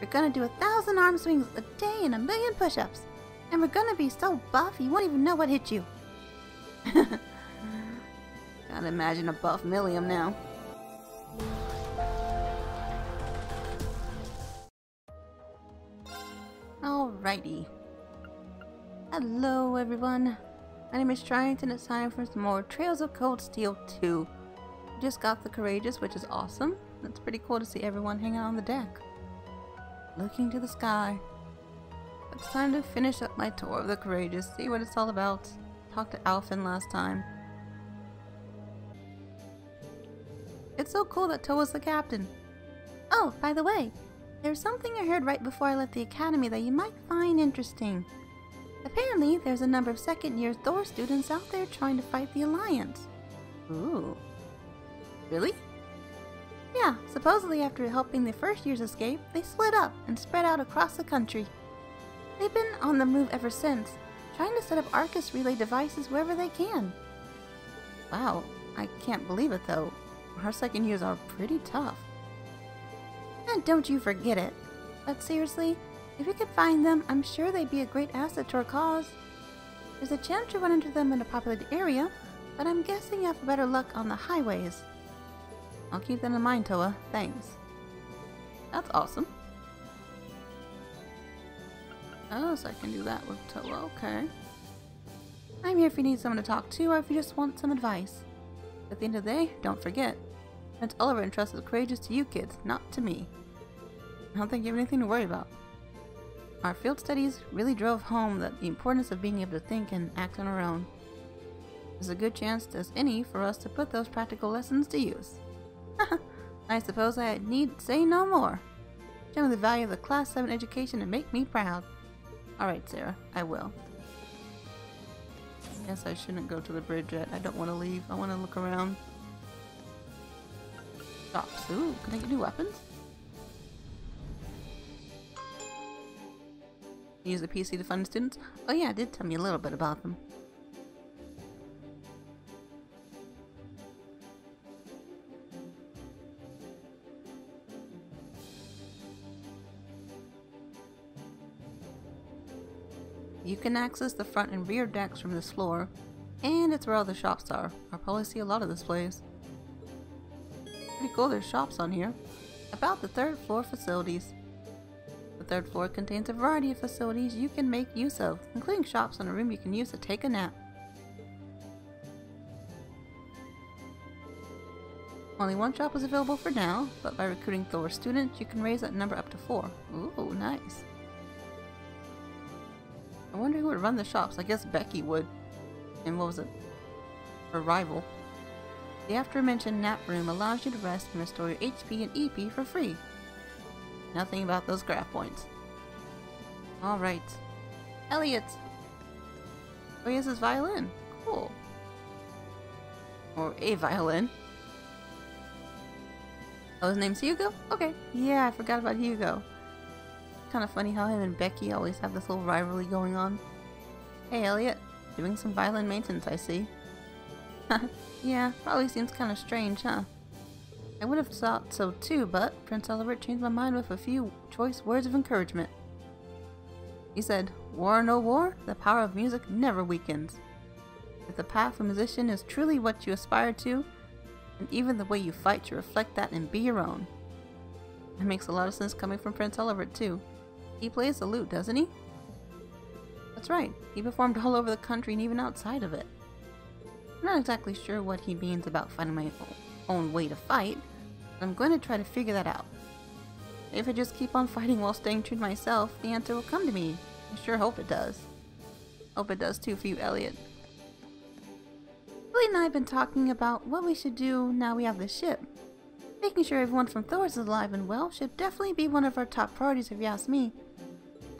We're gonna do a thousand arm swings a day and a million push-ups. And we're gonna be so buff you won't even know what hit you. Gotta imagine a buff Millium now. Alrighty. Hello everyone. My name is Schrient and it's time for some more Trails of Cold Steel 2. We just got the Courageous, which is awesome. It's pretty cool to see everyone hanging out on the deck. Looking to the sky. It's time to finish up my tour of the Courageous, see what it's all about. Talked to Alfin last time. It's so cool that Towa's the captain. Oh, by the way, there's something I heard right before I left the academy that you might find interesting. Apparently, there's a number of second-year Thor students out there trying to fight the Alliance. Ooh. Really? Yeah, supposedly after helping the first years escape, they split up and spread out across the country. They've been on the move ever since, trying to set up Arcus relay devices wherever they can. Wow, I can't believe it though. Our second years are pretty tough. And don't you forget it. But seriously, if we could find them, I'm sure they'd be a great asset to our cause. There's a chance to run into them in a populated area, but I'm guessing you have better luck on the highways. I'll keep that in mind, Towa. Thanks. That's awesome. Oh, so I can do that with Towa. Okay. I'm here if you need someone to talk to or if you just want some advice. At the end of the day, don't forget, Prince Oliver entrusted Courageous to you kids, not to me. I don't think you have anything to worry about. Our field studies really drove home that the importance of being able to think and act on our own. There's a good chance as any for us to put those practical lessons to use. I suppose I need say no more. Show me the value of the Class 7 education and make me proud. Alright, Sarah, I will. I guess I shouldn't go to the bridge yet. I don't want to leave. I want to look around. Shops. Ooh, can I get new weapons? Use the PC to fund students? Oh yeah, it did tell me a little bit about them. You can access the front and rear decks from this floor, and it's where all the shops are. I'll probably see a lot of this place. Pretty cool, there's shops on here. About the third floor facilities. The third floor contains a variety of facilities you can make use of, including shops and a room you can use to take a nap. Only one shop is available for now, but by recruiting Thor students, you can raise that number up to four. Ooh, nice. I wonder who would run the shops. I guess Becky would. And what was it? Her rival. The aforementioned nap room allows you to rest and restore your HP and EP for free. Nothing about those graph points. Alright. Elliot! Oh, he has his violin. Cool. Or a violin. Oh, his name's Hugo? Okay. Yeah, I forgot about Hugo. Kind of funny how him and Becky always have this little rivalry going on. Hey, Elliot. Doing some violin maintenance, I see. yeah, probably seems kind of strange, huh? I would have thought so too, but Prince Oliver changed my mind with a few choice words of encouragement. He said, War or no war, the power of music never weakens. If the path of a musician is truly what you aspire to, and even the way you fight to reflect that and be your own. It makes a lot of sense coming from Prince Oliver too. He plays the lute, doesn't he? That's right, he performed all over the country and even outside of it. I'm not exactly sure what he means about finding my own way to fight, but I'm going to try to figure that out. If I just keep on fighting while staying true to myself, the answer will come to me. I sure hope it does. Hope it does too for you, Elliot. Billy and I have been talking about what we should do now we have the ship. Making sure everyone from Thors is alive and well should definitely be one of our top priorities if you ask me.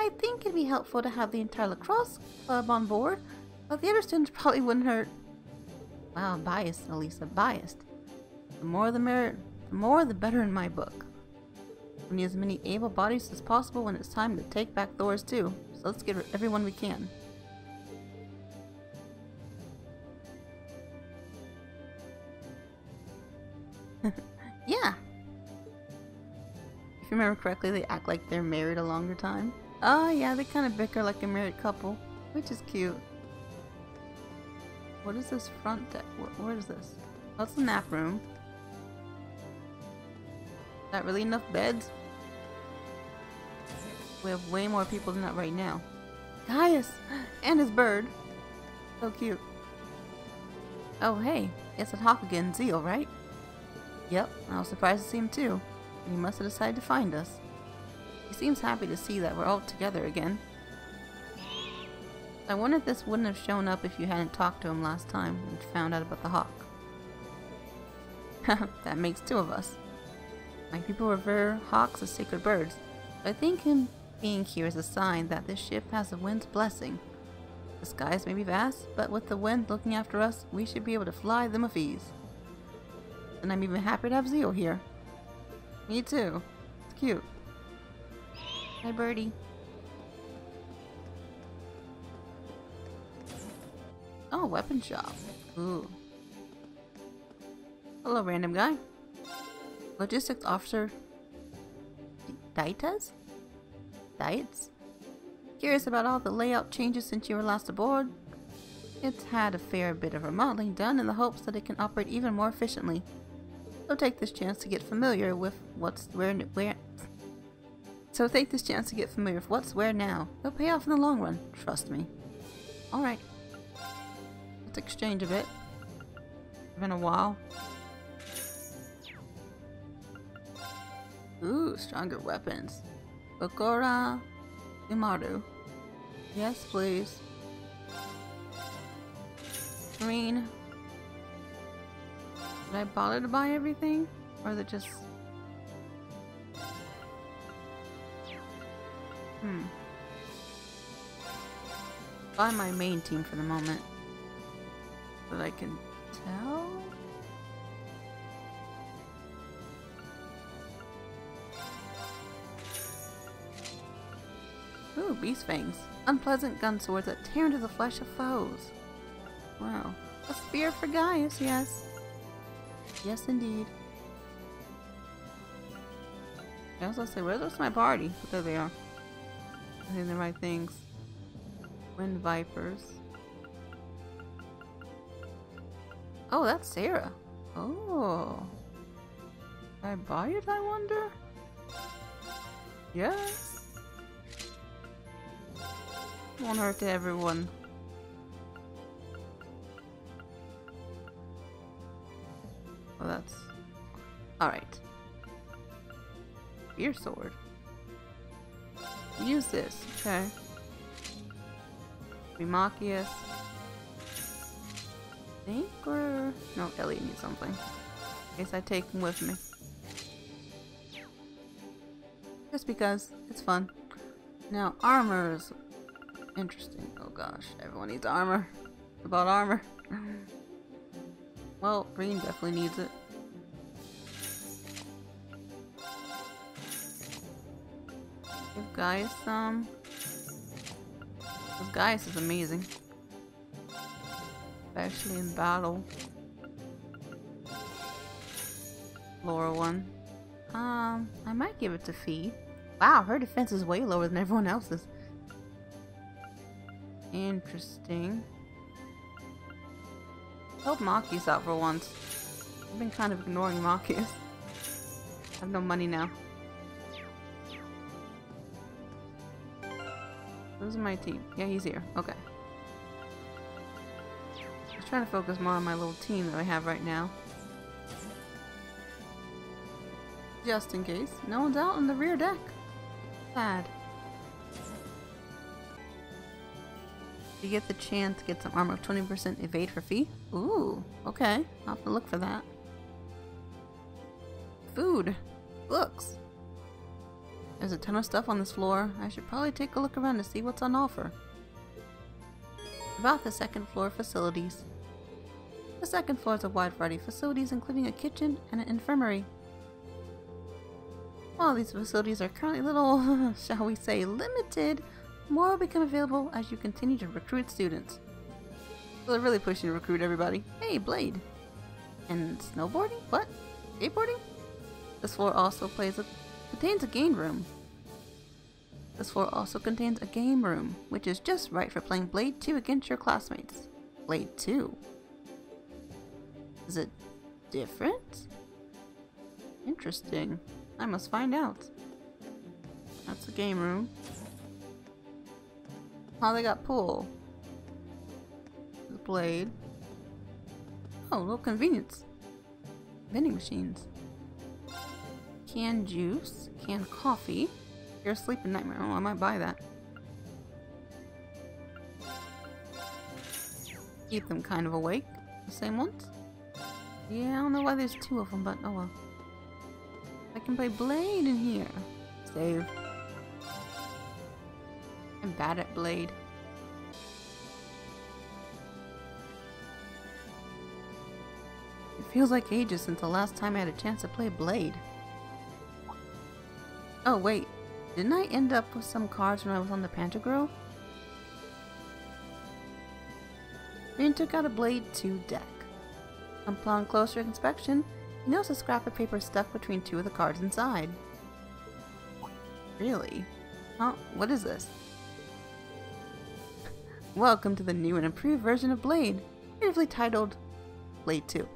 I think it'd be helpful to have the entire lacrosse club on board, but the other students probably wouldn't hurt. Wow, biased, Alisa, biased. The more the merit, the more the better in my book. We need as many able bodies as possible when it's time to take back Thors too, so let's get everyone we can. yeah. If you remember correctly, they act like they're married a longer time. Oh yeah, they kind of bicker like a married couple, which is cute. What is this front deck? Where, where is this? Oh, What's the nap room? That really enough beds? We have way more people than that right now. Gaius! And his bird! So cute. Oh hey, it's that hawk again, Zeo, right? Yep, I was surprised to see him too. He must have decided to find us. He seems happy to see that we're all together again. I wonder if this wouldn't have shown up if you hadn't talked to him last time and found out about the hawk. that makes two of us. My people revere hawks as sacred birds. I think him being here is a sign that this ship has the wind's blessing. The skies may be vast, but with the wind looking after us, we should be able to fly them with ease. And I'm even happy to have Zeo here. Me too. It's cute. Hi, Birdie. Oh, weapon shop. Ooh. Hello, random guy. Logistics officer. Dietas? Diets? Curious about all the layout changes since you were last aboard? It's had a fair bit of remodeling done in the hopes that it can operate even more efficiently. So take this chance to get familiar with what's where where So take this chance to get familiar with what's where now. It'll pay off in the long run, trust me. Alright. Let's exchange a bit. It's been a while. Ooh, stronger weapons. Okora Imaru. Yes, please. Rean. Did I bother to buy everything? Or is it just... Buy my main team for the moment. But I can tell? Ooh, beast fangs. Unpleasant gun swords that tear into the flesh of foes. Wow. A spear for Gaius, yes. Yes, indeed. I was gonna say, where's my party? But there they are. Think the right things. Wind Vipers. Oh, that's Sarah. Oh. I buy it, I wonder? Yes. Won't hurt to everyone. Well, that's... Alright. Spear sword. Use this, okay. Remachius. think or... No, Elliot needs something. I guess I take him with me. Just because. It's fun. Now, armor is interesting. Oh gosh, everyone needs armor. About armor. Well, Rean definitely needs it. Give Gaius some. Gaius is amazing. Especially in battle. Laura one. Um, I might give it to Fie. Wow, her defense is way lower than everyone else's. Interesting. Help Machias out for once. I've been kind of ignoring Machias. I have no money now. Who's my team? Yeah, he's here. Okay. Just trying to focus more on my little team that I have right now. Just in case. No one's out on the rear deck. Sad. You get the chance to get some armor of 20% evade for Fie? Ooh, okay. I'll have to look for that. Food. Books. There's a ton of stuff on this floor. I should probably take a look around to see what's on offer. About the second floor facilities. The second floor is a wide variety of facilities including a kitchen and an infirmary. While these facilities are currently little, shall we say, limited, more will become available as you continue to recruit students. So they're really pushing to recruit everybody. Hey, Blade! And snowboarding? What? Skateboarding? This floor also plays a Contains a game room. This floor also contains a game room, which is just right for playing Blade 2 against your classmates. Blade 2. Is it different? Interesting. I must find out. That's the game room. Oh, they got pool. The blade. Oh, little convenience. Vending machines. Canned juice. Canned coffee. You're asleep at nightmare. Oh, I might buy that. Keep them kind of awake. The same ones? Yeah, I don't know why there's two of them, but oh well. I can play Blade in here. Save. I'm bad at Blade. It feels like ages since the last time I had a chance to play Blade. Oh wait, didn't I end up with some cards when I was on the Pantagruel? Rean took out a Blade 2 deck. Upon closer inspection, he noticed a scrap of paper stuck between two of the cards inside. Really? Huh? What is this? Welcome to the new and improved version of Blade, creatively titled Blade 2.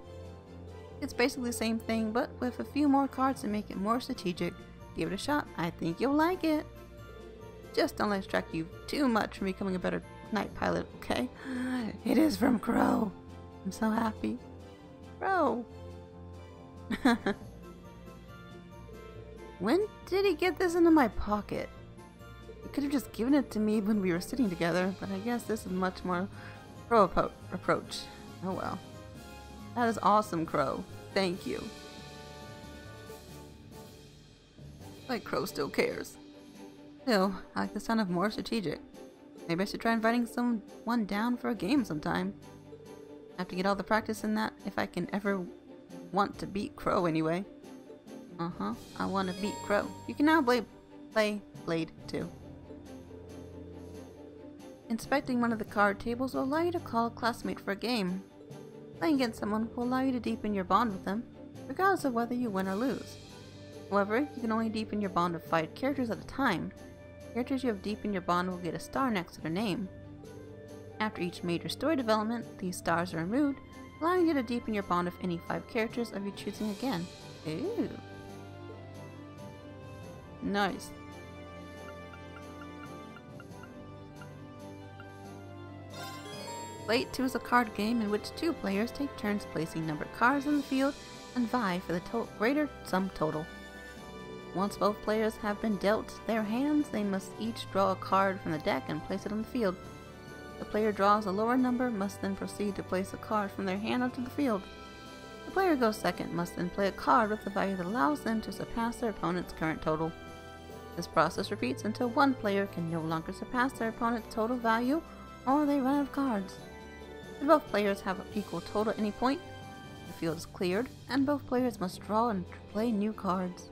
It's basically the same thing, but with a few more cards to make it more strategic. Give it a shot, I think you'll like it. Just don't let it distract you too much from becoming a better Knight pilot, okay? It is from Crow. I'm so happy. Crow. when did he get this into my pocket? He could have just given it to me when we were sitting together, but I guess this is much more Crow approach. Oh well. That is awesome, Crow. Thank you. Like Crow still cares. Still, I like the sound of more strategic. Maybe I should try inviting someone down for a game sometime. I have to get all the practice in that if I can ever want to beat Crow anyway. Uh-huh, I want to beat Crow. You can now play, play Blade 2. Inspecting one of the card tables will allow you to call a classmate for a game. Playing against someone will allow you to deepen your bond with them, regardless of whether you win or lose. However, you can only deepen your bond with 5 characters at a time. Characters you have deepened your bond will get a star next to their name. After each major story development, these stars are removed, allowing you to deepen your bond with any 5 characters of your choosing again. Ooh. Nice. Blade 2 is a card game in which two players take turns placing numbered cards in the field and vie for the greater sum total. Once both players have been dealt their hands, they must each draw a card from the deck and place it on the field. The player draws a lower number must then proceed to place a card from their hand onto the field. The player goes second must then play a card with the value that allows them to surpass their opponent's current total. This process repeats until one player can no longer surpass their opponent's total value or they run out of cards. If both players have an equal total at any point, the field is cleared, and both players must draw and play new cards.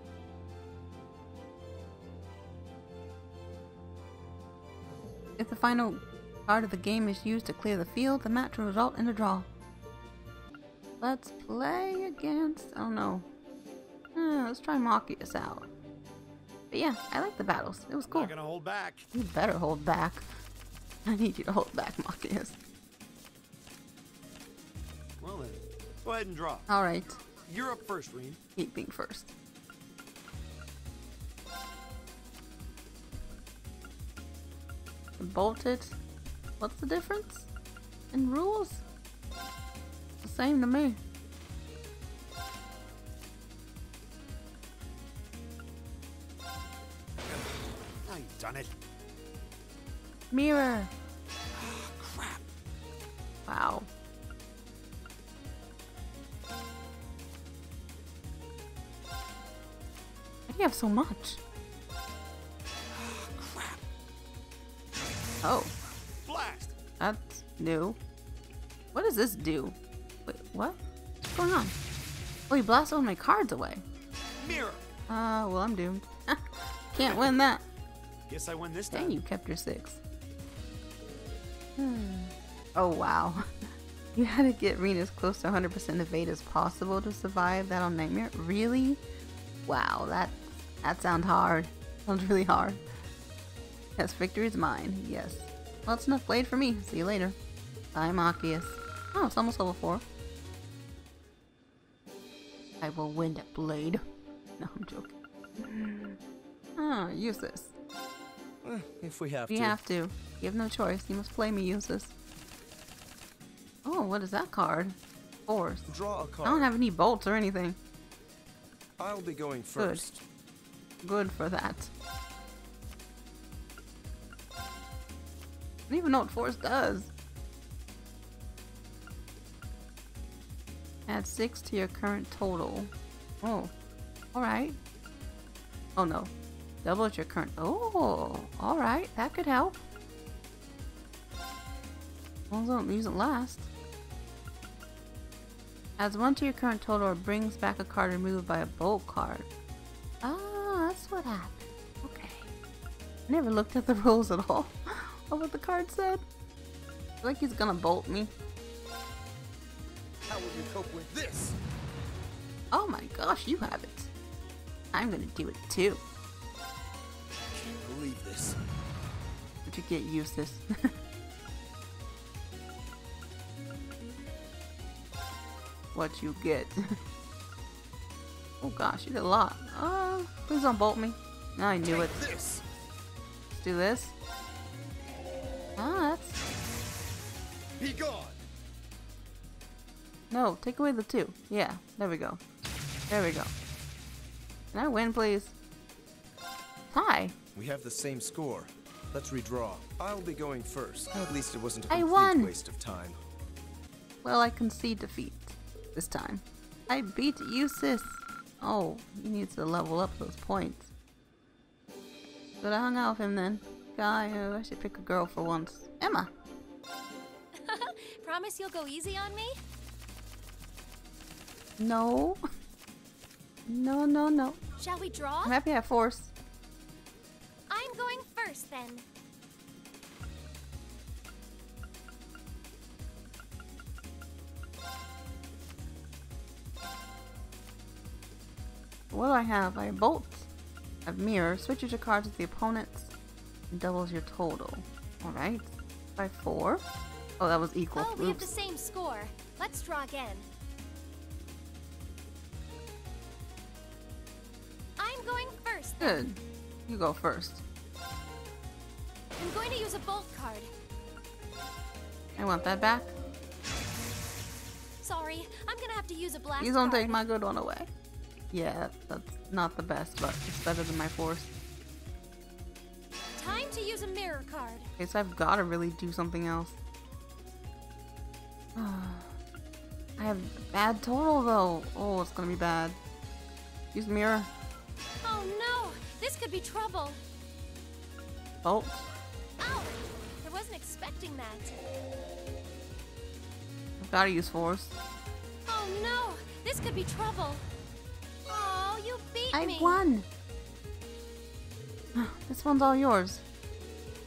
If the final card of the game is used to clear the field, the match will result in a draw. Let's play against... I don't know. Uh, let's try Machias out. But yeah, I like the battles. It was cool. Not gonna hold back. You better hold back. I need you to hold back, Machias. Well then, go ahead and draw. Alright. You're up first, Rean. Keep being first. Bolted. What's the difference? In rules? It's the same to me. You've done it. Mirror. Ah, crap. Wow. Why do you have so much? Oh, Blast. that's new. What does this do? Wait, what? What's going on? Oh, he blasted all my cards away. Mirror. Uh, well, I'm doomed. Can't win that. Guess I win this time. Dang, you kept your six. Hmm. Oh, wow. You had to get Rean as close to 100% evade as possible to survive that on Nightmare? Really? Wow, that, That sounds hard. Sounds really hard. Yes, victory is mine. Yes. Well, it's enough blade for me. See you later. Bye, Machias. Oh, it's almost level 4. I will win that blade. No, I'm joking. Ah, use this. Eh, if we have You to. have to. You have no choice. You must play me use this. Oh, what is that card? Force. Draw a I don't have any bolts or anything. I'll be going first. Good for that. Don't even know what force does. Add six to your current total. Oh, alright. Oh no. Double your current. Oh, alright. That could help. Use it last. Adds one to your current total or brings back a card removed by a bolt card. Ah, that's what happened. Okay. I never looked at the rules at all of what the card said. Like he's gonna bolt me. How will you cope with this? Oh my gosh, you have it. I'm gonna do it too. Can't believe this. But you get useless. what you get. oh gosh, you did a lot. Oh, please don't bolt me. I knew it. This. Let's do this. Ah. Be gone. No, take away the two. Yeah, there we go. There we go. Can I win, please? Hi. We have the same score. Let's redraw. I'll be going first. At least it wasn't a I complete won. waste of time. Well, I concede defeat this time. I beat you, sis. Oh, he needs to level up those points. But I hung out with him then. Guy, uh, I should pick a girl for once. Emma. Promise you'll go easy on me? No. No, no, no. Shall we draw? I'm happy I force. I'm going first then. What do I have? I have bolt. I have mirror. Switches your cards with the opponents doubles your total. Alright. By four. Oh, that was equal. Oh, we have the same score. Let's draw again. I'm going first. Good. You go first. I'm going to use a bolt card. I want that back. Sorry, I'm gonna have to use a blast Please don't card. take my good one away. Yeah, that's not the best, but it's better than my force. Time to use a mirror card. Okay, so I've gotta really do something else. I have a bad total though. Oh, it's gonna be bad. Use mirror. Oh no! This could be trouble. Bolt. Ow! I wasn't expecting that. I've gotta use force. Oh no! This could be trouble. Oh, you beat I me. I won! this one's all yours.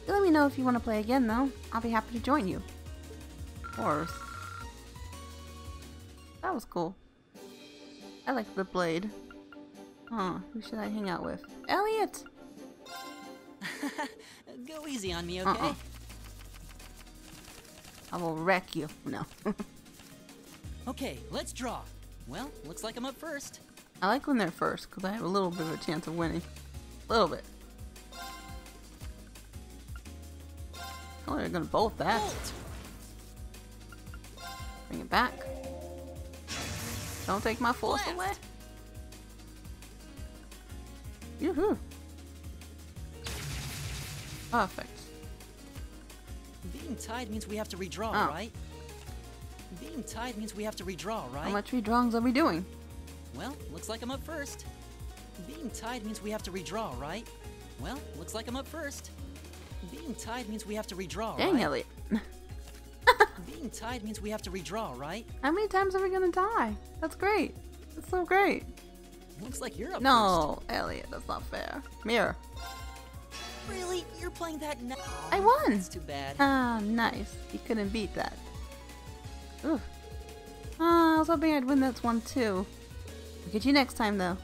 You let me know if you want to play again though. I'll be happy to join you. Of course. That was cool. I like the blade. Huh, who should I hang out with? Elliot! Go easy on me, okay? Uh-uh. I will wreck you. No. Okay, let's draw. Well, looks like I'm up first. I like when they're first because I have a little bit of a chance of winning. A little bit. Oh, they're gonna bolt that. Bring it back. Don't take my force away. Yoo-hoo. Perfect. Being tied means we have to redraw, Oh. right? Being tied means we have to redraw, right? How much redrawings are we doing? Well, looks like I'm up first. Being tied means we have to redraw, right? Well, looks like I'm up first. Being tied means we have to redraw, Dang, right? Elliot. Being tied means we have to redraw, right? How many times are we gonna die? That's great. That's so great. Looks like you're up No, Elliot, that's not fair. Mirror. Really? You're playing that now? I won. That's too bad. Ah, nice. You couldn't beat that. Ooh. Ah, I was hoping I'd win this one too. Look at you next time though.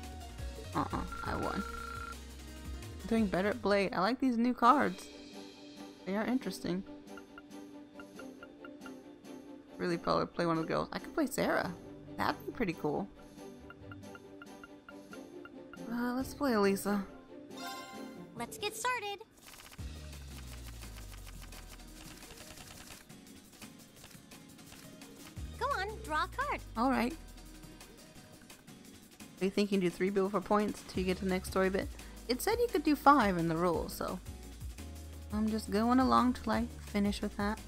Uh-uh, I won. doing better at Blade. I like these new cards. They are interesting. Really probably play one of the girls. I could play Sarah. That'd be pretty cool. Uh, let's play Alisa. Let's get started. Go on, draw a card. Alright. Are you thinking do three Beautiful points till you get to the next story bit? It said you could do five in the rules, so I'm just going along till I finish with that.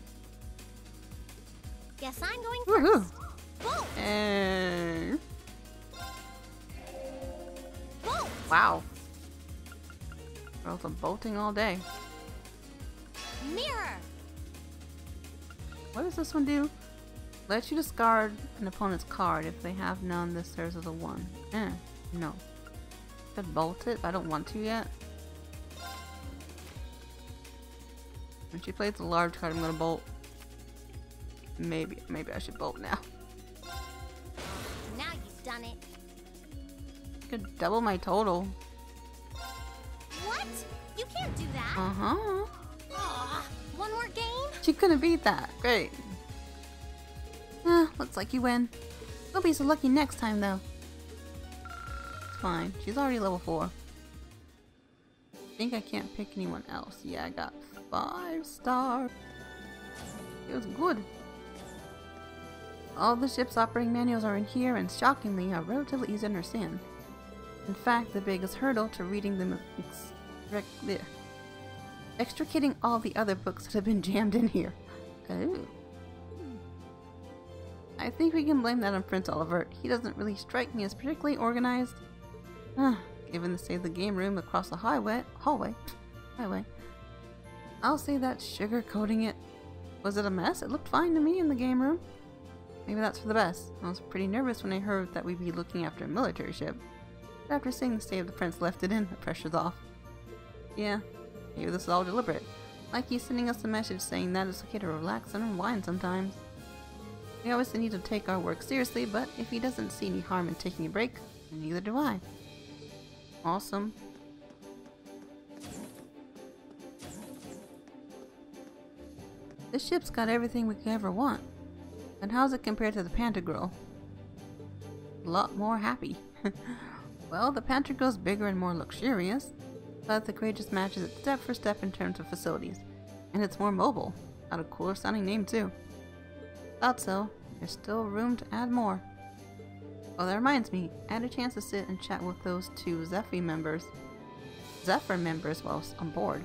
Guess I'm going Woohoo! first. Bolt! And Bolt! wow. Girls are bolting all day. Mirror! What does this one do? Let you discard an opponent's card. If they have none, this serves as a one. Eh, no. Could bolt it, but I don't want to yet. When she plays a large card, I'm gonna bolt. Maybe, maybe I should bolt now. Now you've done it. Could double my total. What? You can't do that. Uh huh. Aw, one more game? She couldn't beat that. Great. Eh, looks like you win. We'll be so lucky next time, though. It's fine. She's already level 4. I think I can't pick anyone else. Yeah, I got 5 stars. It was good. All the ship's operating manuals are in here and shockingly are relatively easy to understand. In fact, the biggest hurdle to reading them is extract- extricating all the other books that have been jammed in here. Oh. I think we can blame that on Prince Oliver. He doesn't really strike me as particularly organized. Ah, given the state of the game room across the highway, hallway, highway. I'll say that's sugarcoating it. Was it a mess? It looked fine to me in the game room. Maybe that's for the best. I was pretty nervous when I heard that we'd be looking after a military ship. But after seeing the state of the prince left it in, the pressure's off. Yeah, maybe this is all deliberate. Like he's sending us a message saying that it's okay to relax and unwind sometimes. We obviously need to take our work seriously, but if he doesn't see any harm in taking a break, then neither do I. Awesome. This ship's got everything we could ever want. And how's it compared to the Pantagruel? A lot more happy. well, the Pantagruel's bigger and more luxurious, but the Courageous matches it step for step in terms of facilities. And it's more mobile. Got a cooler sounding name too. Thought so. There's still room to add more. Oh, that reminds me. I had a chance to sit and chat with those two Zephyr members. Zephyr members whilst on board.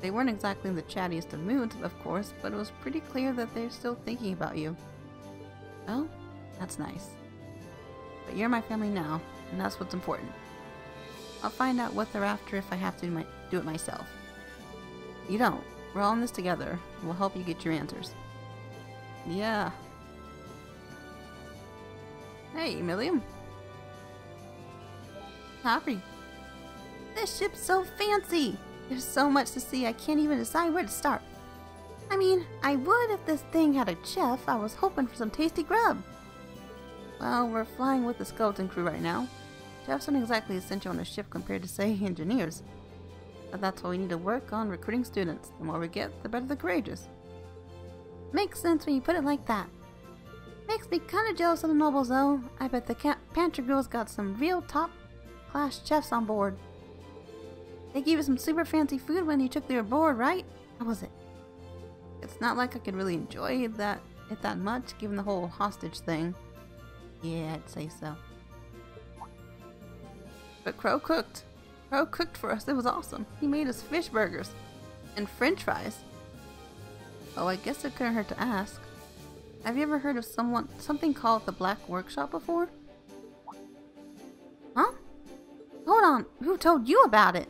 They weren't exactly in the chattiest of moods, of course, but it was pretty clear that they're still thinking about you. Oh, that's nice. But you're my family now, and that's what's important. I'll find out what they're after if I have to do, my, do it myself. You don't. We're all in this together, we'll help you get your answers. Yeah. Hey, Millium. Harry. This ship's so fancy! There's so much to see I can't even decide where to start. I mean, I would if this thing had a chef. I was hoping for some tasty grub. Well, we're flying with the skeleton crew right now. Chefs aren't exactly essential on a ship compared to, say, engineers. But that's why we need to work on recruiting students. The more we get, the better the courageous. Makes sense when you put it like that. Makes me kinda jealous of the nobles though. I bet the Pantagruel's got some real top class chefs on board. They gave you some super fancy food when you took their board, right? How was it? It's not like I could really enjoy that it that much, given the whole hostage thing. Yeah, I'd say so. But Crow cooked. Crow cooked for us. It was awesome. He made us fish burgers and French fries. Oh, I guess it couldn't hurt to ask. Have you ever heard of someone something called the Black Workshop before? Huh? Hold on. Who told you about it?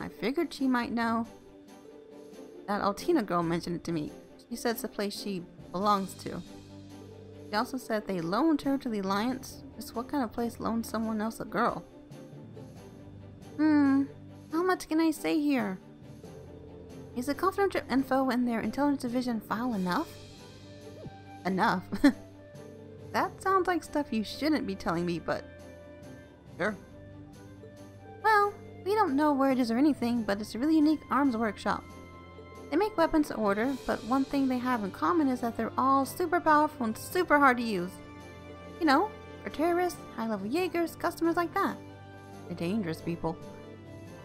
I figured she might know. That Altina girl mentioned it to me. She said it's the place she belongs to. She also said they loaned her to the Alliance. Just what kind of place loans someone else a girl? Hmm. How much can I say here? Is the confidential info in their intelligence division file enough? Enough? that sounds like stuff you shouldn't be telling me, but... Sure. We don't don't know where it is or anything, but it's a really unique arms workshop. They make weapons to order, but one thing they have in common is that they're all super powerful and super hard to use. You know, for terrorists, high-level Jaegers, customers like that. They're dangerous people.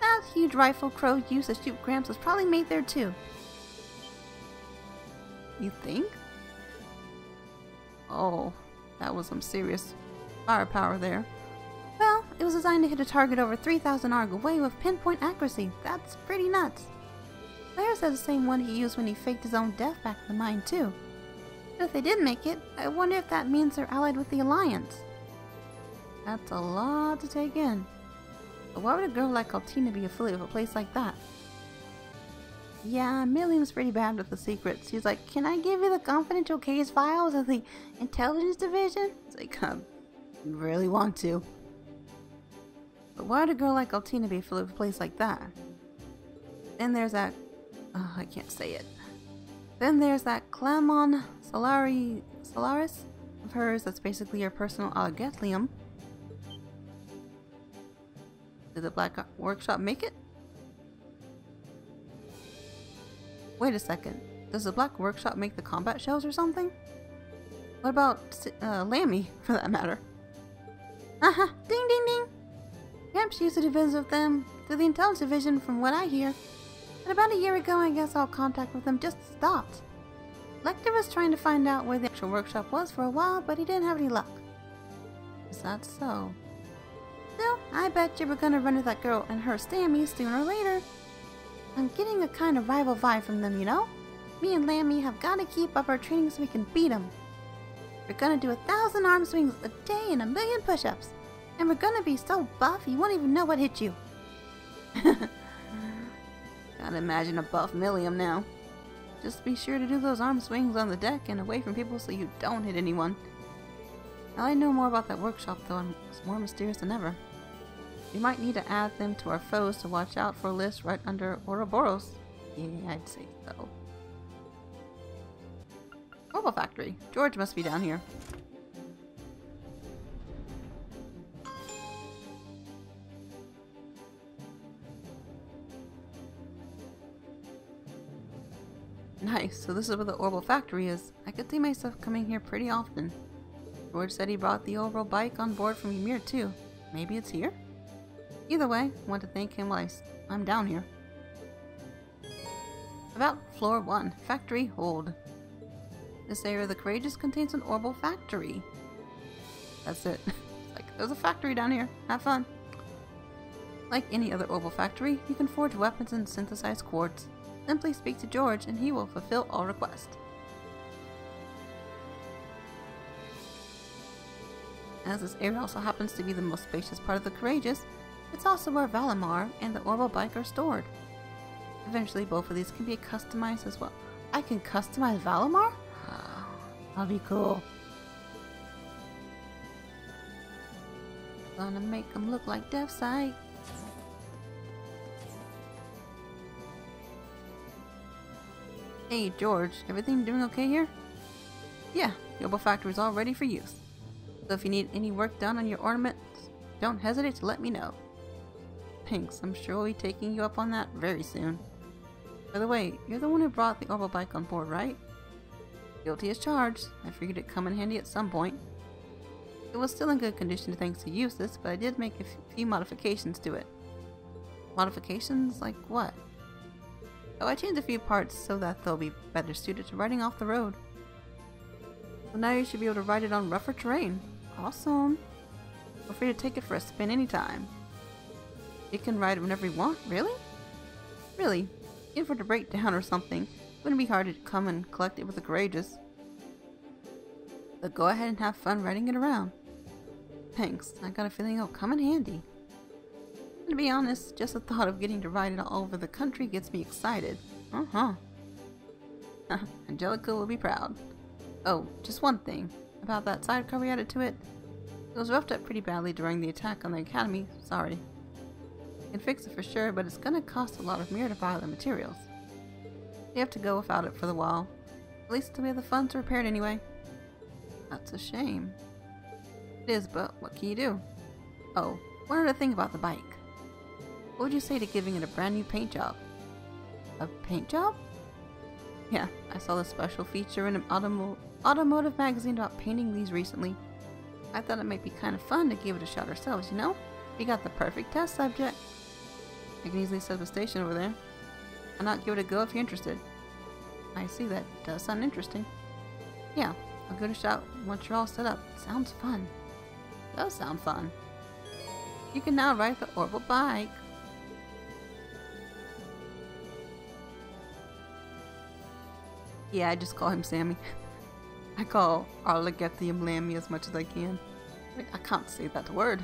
That huge rifle Crow used to shoot Gramps was probably made there too. You think? Oh, that was some serious firepower there. Well, it was designed to hit a target over 3,000 arge away with pinpoint accuracy. That's pretty nuts. Blair said the same one he used when he faked his own death back in the mine, too. But if they did make it, I wonder if that means they're allied with the Alliance. That's a lot to take in. But why would a girl like Altina be affiliated with a place like that? Yeah, Millium's pretty bad with the secrets. She's like, can I give you the confidential case files of the intelligence division? It's like, um, really want to. But why would a girl like Altina be full of a place like that? Then there's that, oh, I can't say it. Then there's that Clamon Solari, Solaris of hers that's basically your personal Algetlium. Did the Black Workshop make it? Wait a second. Does the Black Workshop make the combat shells or something? What about uh, Lammy, for that matter? Aha! Ding ding ding! To do business with them through the intelligence division from what I hear. But about a year ago, I guess all contact with them just stopped. Lechter was trying to find out where the actual workshop was for a while, but he didn't have any luck. Is that so? Still, I bet you we're gonna run into that girl and her Stammy sooner or later. I'm getting a kind of rival vibe from them, you know? Me and Lammy have gotta keep up our training so we can beat them. We're gonna do a thousand arm swings a day and a million push-ups. And we're gonna be so buff you won't even know what hit you. Gotta imagine a buff Millium now. Just be sure to do those arm swings on the deck and away from people so you don't hit anyone. I know more about that workshop though, and it's more mysterious than ever. We might need to add them to our foes to watch out for a list right under Ouroboros. Yeah, I'd say so. Orbital Factory. George must be down here. Nice, so this is where the Orbital Factory is. I could see myself coming here pretty often. George said he brought the Orbital bike on board from Ymir too. Maybe it's here? Either way, want to thank him while I, am down here. About floor 1, Factory Hold. This area of the Courageous contains an Orbital Factory. That's it. like, there's a factory down here. Have fun. Like any other Orbital Factory, you can forge weapons and synthesize quartz. Simply speak to George and he will fulfill all requests. As this area also happens to be the most spacious part of the Courageous, it's also where Valimar and the Orbital Bike are stored. Eventually both of these can be customized as well. I can customize Valimar? That'll be cool. Gonna make them look like Death Sight. Hey, George, everything doing okay here? Yeah, the Orbal Factory is all ready for use. So if you need any work done on your ornaments, don't hesitate to let me know. Thanks, I'm sure we'll be taking you up on that very soon. By the way, you're the one who brought the Orbital bike on board, right? Guilty as charged. I figured it'd come in handy at some point. It was still in good condition thanks to Eustace, but I did make a few modifications to it. Modifications? Like what? Oh, I changed a few parts so that they'll be better suited to riding off the road. So now you should be able to ride it on rougher terrain. Awesome. Feel free to take it for a spin anytime. You can ride it whenever you want, really? Really, if it were to break down or something, wouldn't be hard to come and collect it with the courageous. But go ahead and have fun riding it around. Thanks, I got a feeling it'll come in handy. To be honest, just the thought of getting to ride it all over the country gets me excited. Uh-huh. Angelica will be proud. Oh, just one thing. About that sidecar we added to it. It was roughed up pretty badly during the attack on the academy. Sorry. Can fix it for sure, but it's gonna cost a lot of mira to buy the materials. You have to go without it for the while. At least we have the funds to repair it anyway. That's a shame. It is, but what can you do? Oh, one other thing about the bike. What would you say to giving it a brand new paint job? A paint job? Yeah, I saw the special feature in an automo automotive magazine about painting these recently. I thought it might be kind of fun to give it a shot ourselves, you know? We got the perfect test subject. I can easily set up a station over there. Why not give it a go if you're interested? I see that does sound interesting. Yeah, I'll give it a shot once you're all set up. Sounds fun. Does sound fun. You can now ride the Orbital bike. Yeah, I just call him Sammy. I call Arlegethium Lammy as much as I can. I can't say that word.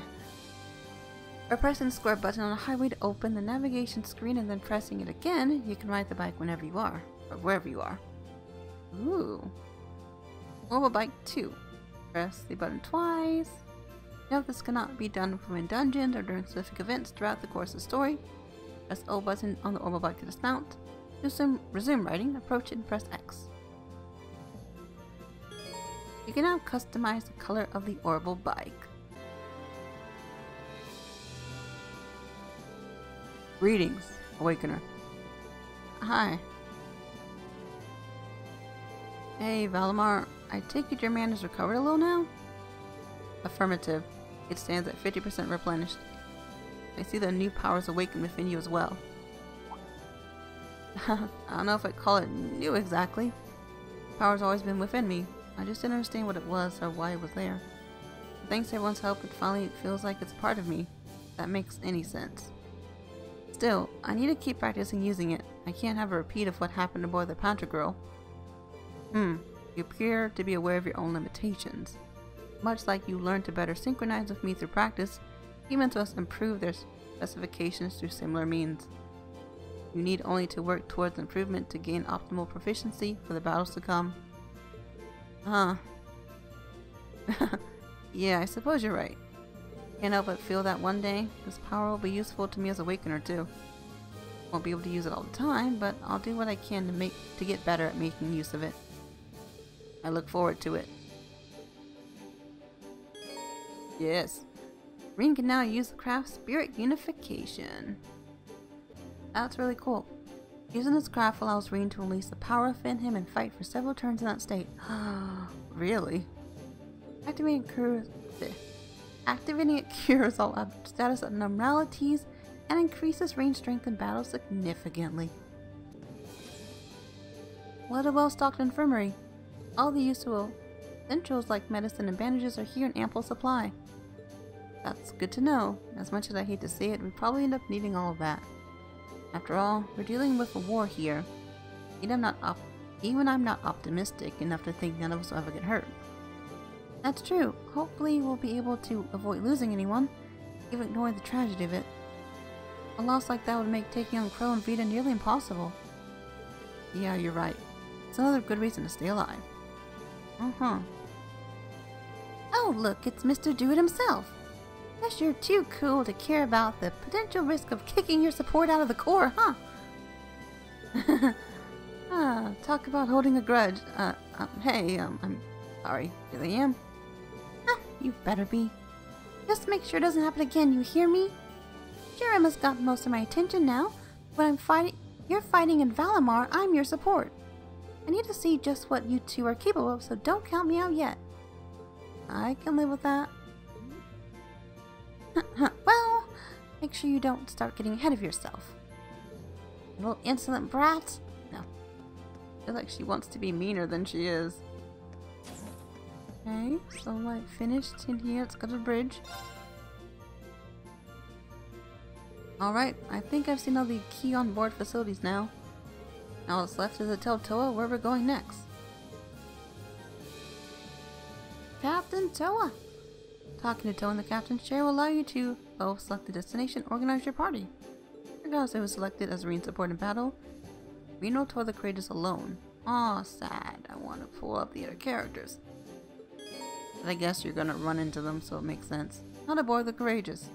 By pressing the square button on the highway to open the navigation screen and then pressing it again, you can ride the bike whenever you are, or wherever you are. Ooh. Mobile Bike 2. Press the button twice. Note this cannot be done within dungeons or during specific events throughout the course of the story. Press O button on the Orbal Bike to dismount. To resume writing, approach it and press X. You can now customize the color of the Orbal Bike. Greetings, Awakener. Hi. Hey, Valimar. I take it your man has recovered a little now? Affirmative. It stands at 50% replenished. I see the new powers awaken within you as well. I don't know if I'd call it new exactly. Power's always been within me. I just didn't understand what it was or why it was there. Thanks to everyone's help, it finally feels like it's part of me. That makes any sense. Still, I need to keep practicing using it. I can't have a repeat of what happened aboard the Pantagruel. Hmm, you appear to be aware of your own limitations. Much like you learned to better synchronize with me through practice, humans must improve their specifications through similar means. You need only to work towards improvement to gain optimal proficiency for the battles to come. Huh. yeah, I suppose you're right. Can't help but feel that one day, this power will be useful to me as Awakener too. Won't be able to use it all the time, but I'll do what I can to make to get better at making use of it. I look forward to it. Yes. Rean can now use the craft Spirit Unification. That's really cool. Using this craft allows Rean to release the power within him and fight for several turns in that state. really? Activating cures, activating it cures all status abnormalities and increases range strength in battle significantly. What a well-stocked infirmary. All the useful essentials like medicine and bandages are here in ample supply. That's good to know. As much as I hate to say it, we probably end up needing all of that. After all, we're dealing with a war here. Even I'm not even I'm not optimistic enough to think none of us will ever get hurt. That's true. Hopefully we'll be able to avoid losing anyone, even ignoring the tragedy of it. A loss like that would make taking on Crow and Vita nearly impossible. Yeah, you're right. It's another good reason to stay alive. Uh-huh. Oh, look, it's Mr. Do It himself. Guess you're too cool to care about the potential risk of kicking your support out of the core, huh? ah, talk about holding a grudge. Uh, um, hey, um, I'm sorry. Really am. Ah, you better be. Just make sure it doesn't happen again, you hear me? Jerem got most of my attention now. When I'm fighting, you're fighting in Valimar, I'm your support. I need to see just what you two are capable of, so don't count me out yet. I can live with that. Well, make sure you don't start getting ahead of yourself. Little insolent brat. No. I feel like she wants to be meaner than she is. Okay, so like finished in here. Let's go to the bridge. Alright, I think I've seen all the key on board facilities now. All that's left is to tell Towa where we're going next. Captain Towa! Talking to Towa in the captain's chair will allow you to both select the destination organize your party. Regardless who was selected as a Marine support in battle, Reno Towa the Courageous alone. Aw, sad. I want to pull up the other characters. But I guess you're gonna run into them, so it makes sense. Not aboard the Courageous.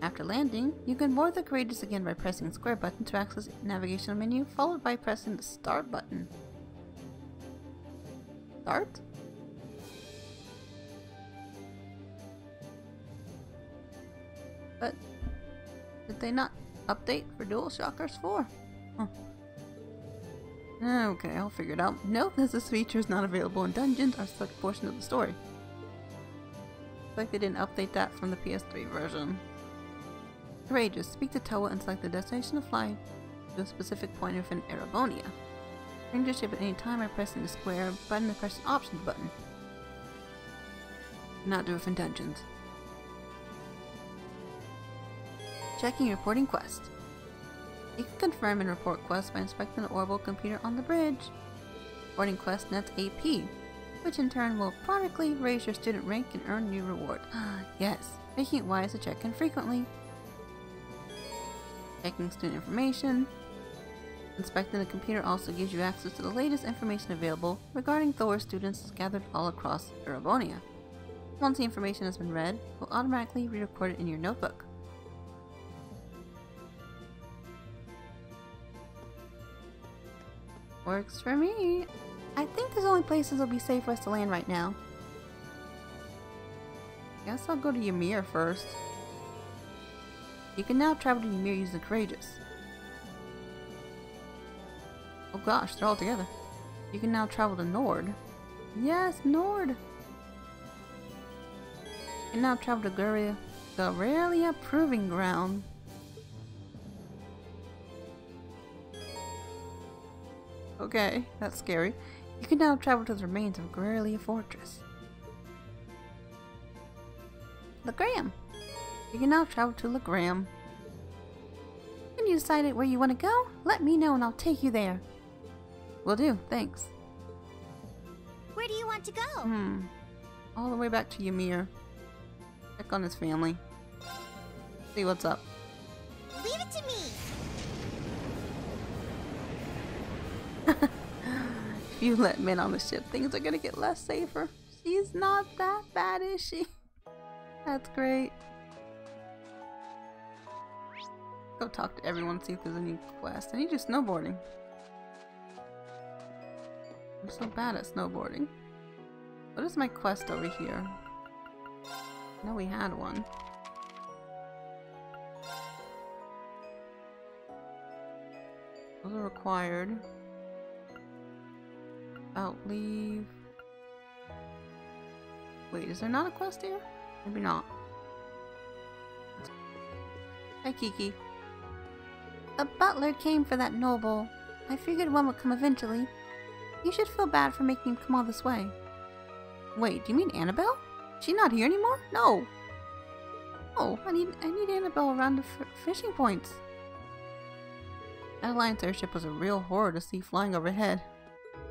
After landing, you can board the Courageous again by pressing square button to access the navigational menu, followed by pressing the start button. Start? But the update not update for Dual Shockers 4. Huh. Okay, I'll figure it out. Note that this feature is not available in dungeons or select portion of the story. Like they didn't update that from the PS3 version. Courageous. Speak to Towa and select the destination to fly to a specific point within Erebonia. Change the ship at any time by pressing the square button and press the options button. Not do it in dungeons. Checking reporting quest. You can confirm and report quests by inspecting the orbital computer on the bridge. Reporting quest nets AP, which in turn will prodigally raise your student rank and earn new reward. Yes, making it wise to check in frequently. Checking student information. Inspecting the computer also gives you access to the latest information available regarding Thors students gathered all across Erebonia. Once the information has been read, it will automatically re-record it in your notebook. Works for me. I think there's only places that'll be safe for us to land right now. Guess I'll go to Ymir first. You can now travel to Ymir using Courageous. Oh gosh, they're all together. You can now travel to Nord. Yes, Nord! You can now travel to Guria, Garrelia Proving Ground. Okay, that's scary. You can now travel to the remains of Garrelia Fortress. Legram! You can now travel to Legram. When you decided where you want to go, let me know and I'll take you there. Will do, thanks. Where do you want to go? Hmm. All the way back to Ymir. Check on his family. See what's up. Leave it to me. If you let men on the ship, things are gonna get less safer. She's not that bad, is she? That's great. Go talk to everyone, see if there's any quests. I need you snowboarding. I'm so bad at snowboarding. What is my quest over here? Know we had one. Those are required. Out leave. Wait, is there not a quest here? Maybe not. Hi, Kiki. A butler came for that noble. I figured one would come eventually. You should feel bad for making him come all this way. Wait, do you mean Annabelle? She not here anymore? No. Oh, I need I need Annabelle around the f fishing points. That Alliance airship was a real horror to see flying overhead.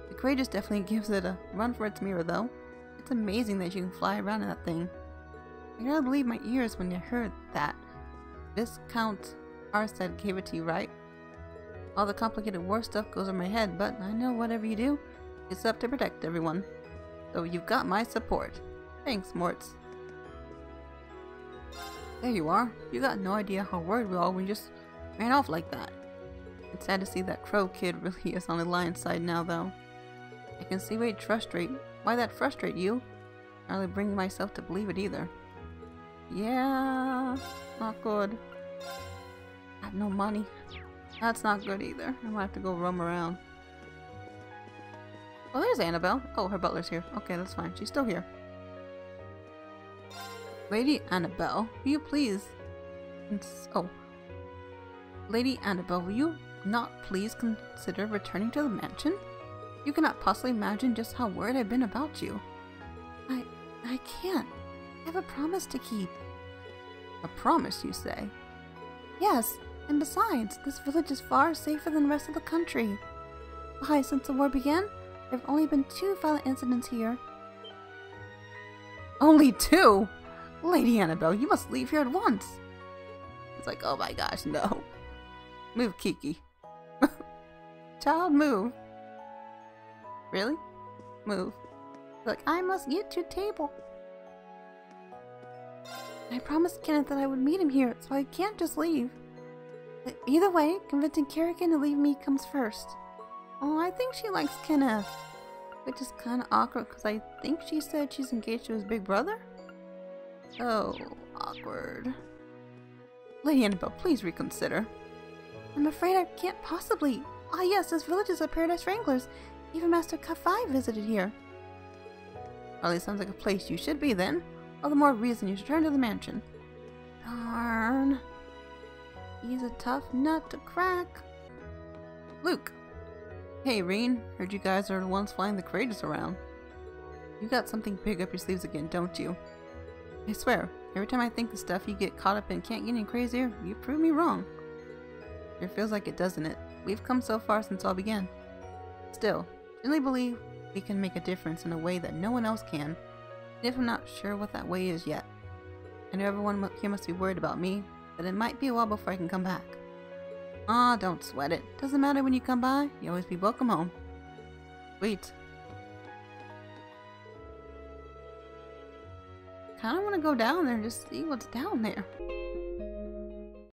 The Courageous definitely gives it a run for its mirror, though. It's amazing that you can fly around in that thing. I gotta believe my ears when I heard that. This Viscount Arseid gave it to you, right? All the complicated war stuff goes over my head, but I know whatever you do, it's up to protect everyone. So you've got my support. Thanks, Mortz. There you are. You got no idea how worried we all when you just ran off like that. It's sad to see that Crow kid really is on the lion's side now, though. I can see why it frustrate why that frustrate you. I really bring myself to believe it either. Yeah, not good. I have no money. That's not good either. I might have to go roam around. Oh, there's Annabelle. Oh, her butler's here. Okay, that's fine. She's still here. Lady Annabelle, will you please... Oh. Lady Annabelle, will you not please consider returning to the mansion? You cannot possibly imagine just how worried I've been about you. I... I can't. I have a promise to keep. A promise, you say? Yes, and besides, this village is far safer than the rest of the country. Why, since the war began, there have only been two violent incidents here. Only two? Lady Annabelle, you must leave here at once. It's like, oh my gosh, no. Move, Kiki. Child, move. Really? Move. Look, I must get to table. I promised Kenneth that I would meet him here, so I can't just leave. But either way, convincing Kerrigan to leave me comes first. Oh, I think she likes Kenneth. Which is kind of awkward because I think she said she's engaged to his big brother? Oh, awkward. Lady Annabelle, please reconsider. I'm afraid I can't possibly. Ah, yes, this village is a paradise for anglers. Even Master Kafai visited here. Hardly sounds like a place you should be then. All the more reason you should return to the mansion. Darn. He's a tough nut to crack. Luke. Hey, Rean. Heard you guys are the ones flying the Kratos around. You got something big up your sleeves again, don't you? I swear, every time I think the stuff you get caught up in can't get any crazier, you prove me wrong. It feels like it, doesn't it? We've come so far since all began. Still, really believe we can make a difference in a way that no one else can, if I'm not sure what that way is yet. I know everyone here must be worried about me, but it might be a while before I can come back. Ah, don't sweat it. Doesn't matter when you come by, you always be welcome home. Wait. Kinda wanna go down there and just see what's down there.